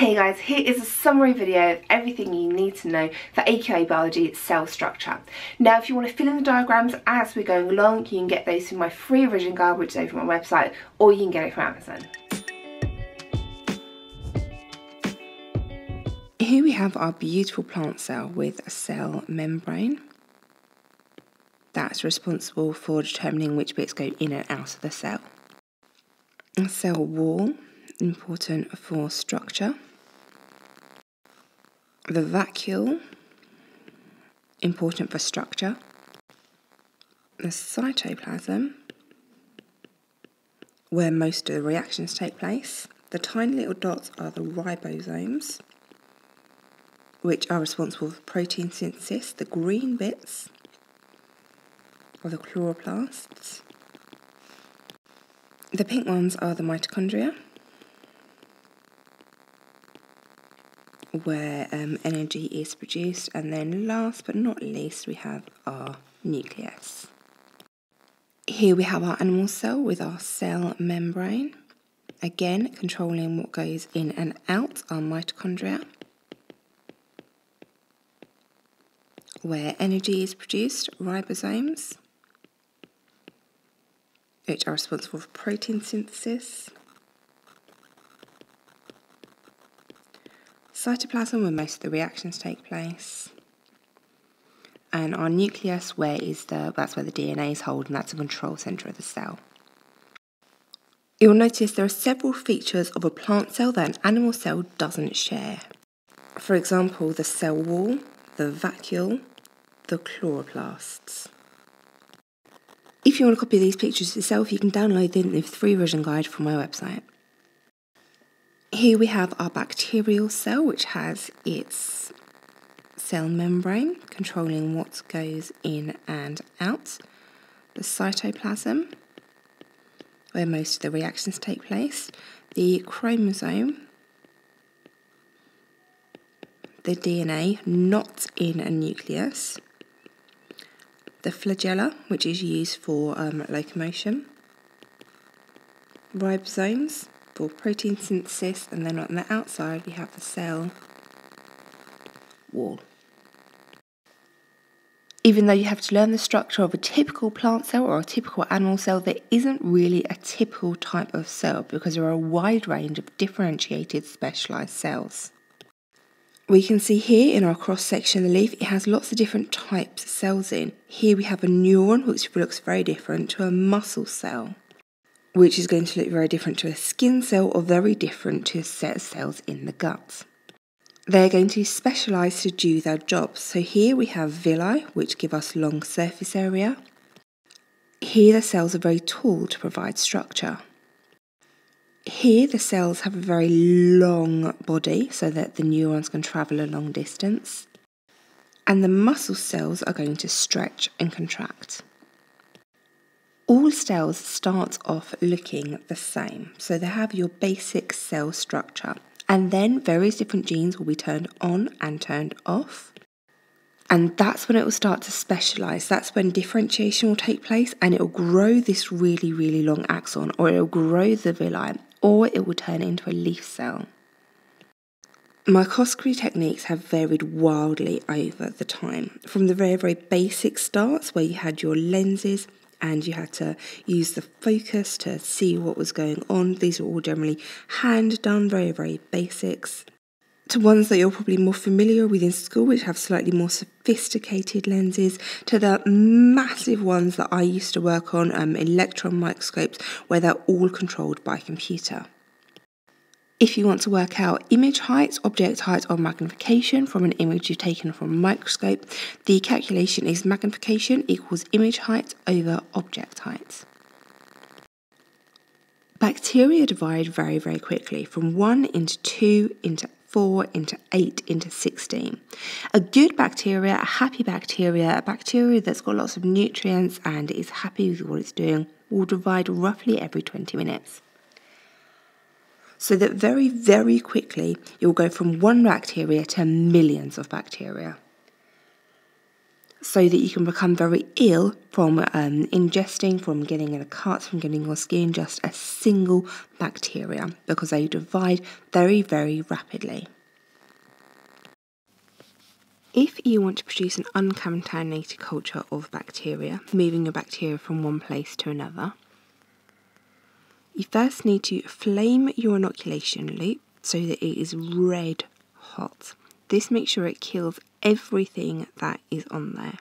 Hey guys, here is a summary video of everything you need to know for AQA Biology cell structure. Now if you want to fill in the diagrams as we're going along, you can get those from my free revision guide which is over my website or you can get it from Amazon. Here we have our beautiful plant cell with a cell membrane. That's responsible for determining which bits go in and out of the cell. A cell wall, important for structure. The vacuole, important for structure. The cytoplasm, where most of the reactions take place. The tiny little dots are the ribosomes, which are responsible for protein synthesis. The green bits are the chloroplasts. The pink ones are the mitochondria, where um, energy is produced. And then last but not least, we have our nucleus. Here we have our animal cell with our cell membrane. Again, controlling what goes in and out, our mitochondria. Where energy is produced, ribosomes, which are responsible for protein synthesis. Cytoplasm, where most of the reactions take place. And our nucleus, where is the that's where the DNA is held, and that's the control center of the cell. You'll notice there are several features of a plant cell that an animal cell doesn't share. For example, the cell wall, the vacuole, the chloroplasts. If you want to copy these pictures yourself, you can download the free version guide from my website. Here we have our bacterial cell, which has its cell membrane controlling what goes in and out, the cytoplasm, where most of the reactions take place, the chromosome, the DNA not in a nucleus, the flagella, which is used for um, locomotion, ribosomes, for protein synthesis, and then on the outside we have the cell wall. Even though you have to learn the structure of a typical plant cell or a typical animal cell, there isn't really a typical type of cell because there are a wide range of differentiated specialized cells. We can see here in our cross section of the leaf, it has lots of different types of cells in. Here we have a neuron, which looks very different to a muscle cell which is going to look very different to a skin cell or very different to a set of cells in the gut. They're going to specialise to do their jobs. So here we have villi, which give us long surface area. Here the cells are very tall to provide structure. Here the cells have a very long body so that the neurons can travel a long distance. And the muscle cells are going to stretch and contract all cells start off looking the same. So they have your basic cell structure. And then various different genes will be turned on and turned off. And that's when it will start to specialize. That's when differentiation will take place and it will grow this really, really long axon, or it will grow the villi, or it will turn into a leaf cell. Microscopy techniques have varied wildly over the time. From the very, very basic starts, where you had your lenses, and you had to use the focus to see what was going on. These are all generally hand done, very, very basics. To ones that you're probably more familiar with in school, which have slightly more sophisticated lenses, to the massive ones that I used to work on, um, electron microscopes, where they're all controlled by computer. If you want to work out image height, object height, or magnification from an image you've taken from a microscope, the calculation is magnification equals image height over object height. Bacteria divide very, very quickly from 1 into 2 into 4 into 8 into 16. A good bacteria, a happy bacteria, a bacteria that's got lots of nutrients and is happy with what it's doing, will divide roughly every 20 minutes so that very, very quickly you'll go from one bacteria to millions of bacteria. so that you can become very ill from um, ingesting, from getting in a cut, from getting your skin just a single bacteria because they divide very, very rapidly. If you want to produce an uncontaminated culture of bacteria, moving your bacteria from one place to another, you first need to flame your inoculation loop so that it is red hot. This makes sure it kills everything that is on there.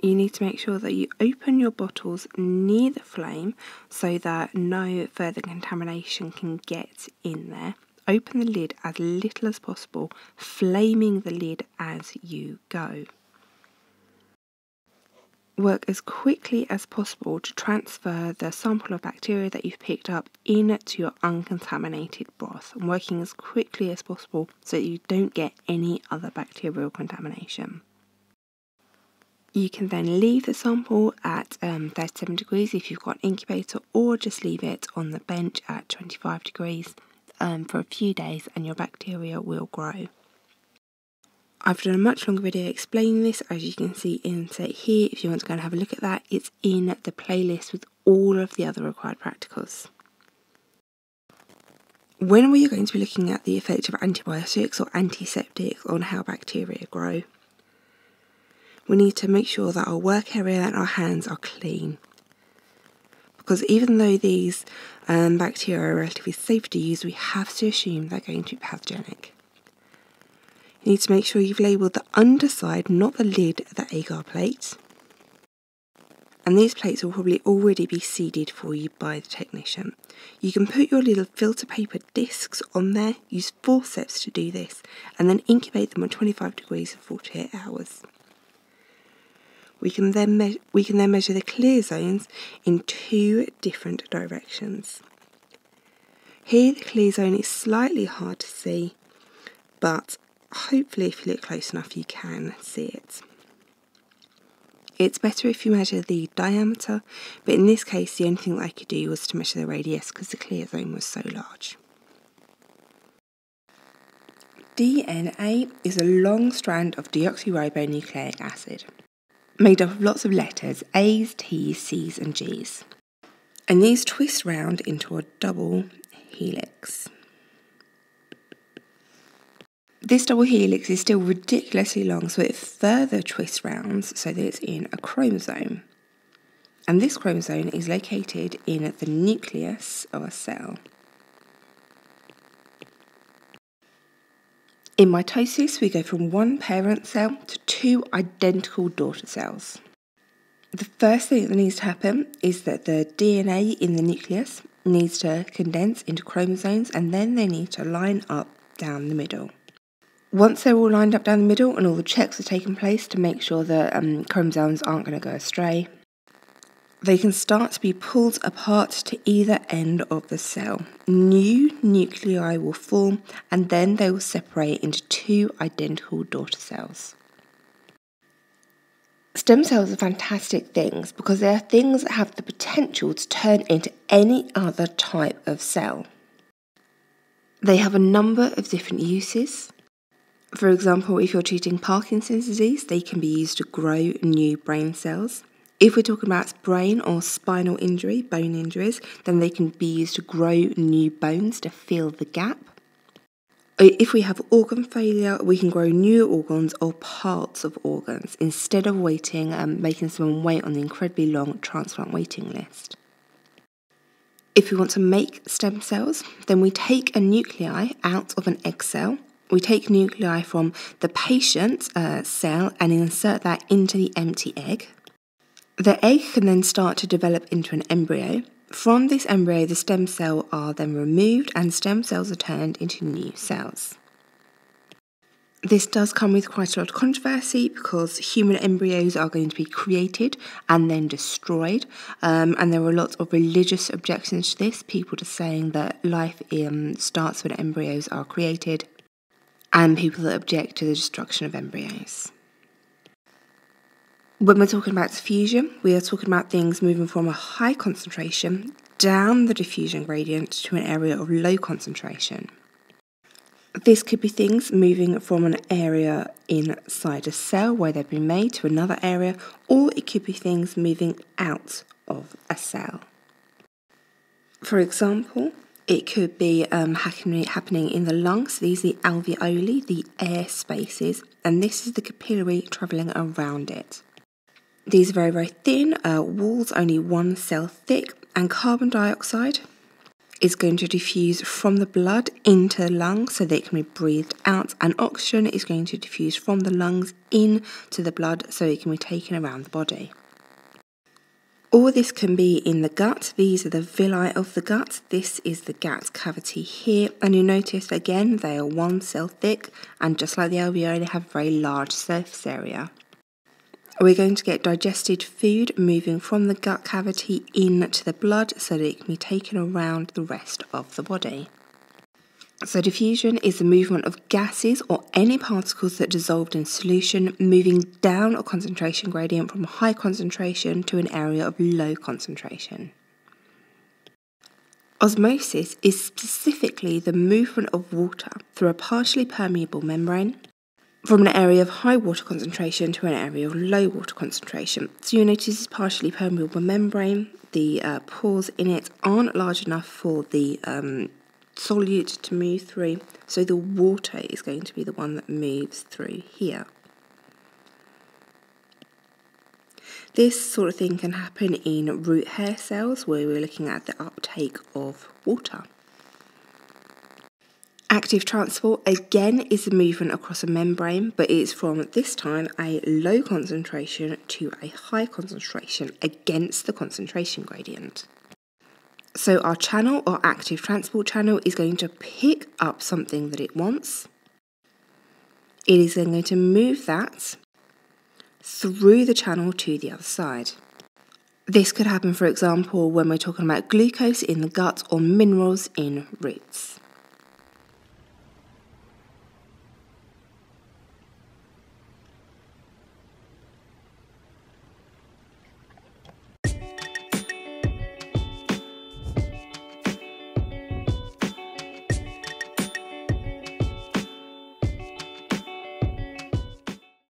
You need to make sure that you open your bottles near the flame so that no further contamination can get in there. Open the lid as little as possible, flaming the lid as you go. Work as quickly as possible to transfer the sample of bacteria that you've picked up into your uncontaminated broth, and working as quickly as possible so that you don't get any other bacterial contamination. You can then leave the sample at um, 37 degrees if you've got an incubator, or just leave it on the bench at 25 degrees um, for a few days and your bacteria will grow. I've done a much longer video explaining this, as you can see insert here. If you want to go and have a look at that, it's in the playlist with all of the other required practicals. When we are going to be looking at the effect of antibiotics or antiseptics on how bacteria grow, we need to make sure that our work area and our hands are clean because even though these um, bacteria are relatively safe to use, we have to assume they're going to be pathogenic. You need to make sure you've labelled the underside, not the lid of the agar plate. And these plates will probably already be seeded for you by the technician. You can put your little filter paper discs on there, use forceps to do this, and then incubate them at 25 degrees for 48 hours. We can then we can then measure the clear zones in two different directions. Here the clear zone is slightly hard to see, but hopefully if you look close enough you can see it. It's better if you measure the diameter, but in this case the only thing that I could do was to measure the radius because the clear zone was so large. DNA is a long strand of deoxyribonucleic acid made up of lots of letters A's, T's, C's, and G's. And these twist round into a double helix. This double helix is still ridiculously long, so it further twists rounds so that it's in a chromosome. And this chromosome is located in the nucleus of a cell. In mitosis, we go from one parent cell to two identical daughter cells. The first thing that needs to happen is that the DNA in the nucleus needs to condense into chromosomes and then they need to line up down the middle. Once they're all lined up down the middle and all the checks are taken place to make sure that um, chromosomes aren't going to go astray, they can start to be pulled apart to either end of the cell. New nuclei will form and then they will separate into two identical daughter cells. Stem cells are fantastic things because they are things that have the potential to turn into any other type of cell. They have a number of different uses. For example, if you're treating Parkinson's disease, they can be used to grow new brain cells. If we're talking about brain or spinal injury, bone injuries, then they can be used to grow new bones to fill the gap. Uh, if we have organ failure, we can grow new organs or parts of organs instead of waiting and making someone wait on the incredibly long transplant waiting list. If we want to make stem cells, then we take a nuclei out of an egg cell. We take nuclei from the patient uh, cell and insert that into the empty egg. The egg can then start to develop into an embryo. From this embryo, the stem cells are then removed and stem cells are turned into new cells. This does come with quite a lot of controversy because human embryos are going to be created and then destroyed, um, and there are lots of religious objections to this. People just saying that life um, starts when embryos are created, and people that object to the destruction of embryos. When we're talking about diffusion, we are talking about things moving from a high concentration down the diffusion gradient to an area of low concentration. This could be things moving from an area inside a cell where they've been made to another area, or it could be things moving out of a cell. For example, it could be um, happening in the lungs. These are the alveoli, the air spaces, and this is the capillary travelling around it. These are very, very thin, uh, walls only one cell thick, and carbon dioxide is going to diffuse from the blood into the lungs so that it can be breathed out, and oxygen is going to diffuse from the lungs into the blood so it can be taken around the body. All this can be in the gut. These are the villi of the gut. This is the gut cavity here. And you notice again, they are one cell thick. And just like the alveoli, they have a very large surface area. We're going to get digested food moving from the gut cavity into the blood so that it can be taken around the rest of the body. So, diffusion is the movement of gases or any particles that dissolved in solution moving down a concentration gradient from a high concentration to an area of low concentration. Osmosis is specifically the movement of water through a partially permeable membrane from an area of high water concentration to an area of low water concentration. So you notice this partially permeable membrane, the uh, pores in it aren't large enough for the um, solute to move through. So the water is going to be the one that moves through here. This sort of thing can happen in root hair cells where we're looking at the uptake of water. Active transport again is a movement across a membrane, but it's from this time a low concentration to a high concentration against the concentration gradient. So our channel, our active transport channel, is going to pick up something that it wants. It is then going to move that through the channel to the other side. This could happen, for example, when we're talking about glucose in the gut or minerals in roots.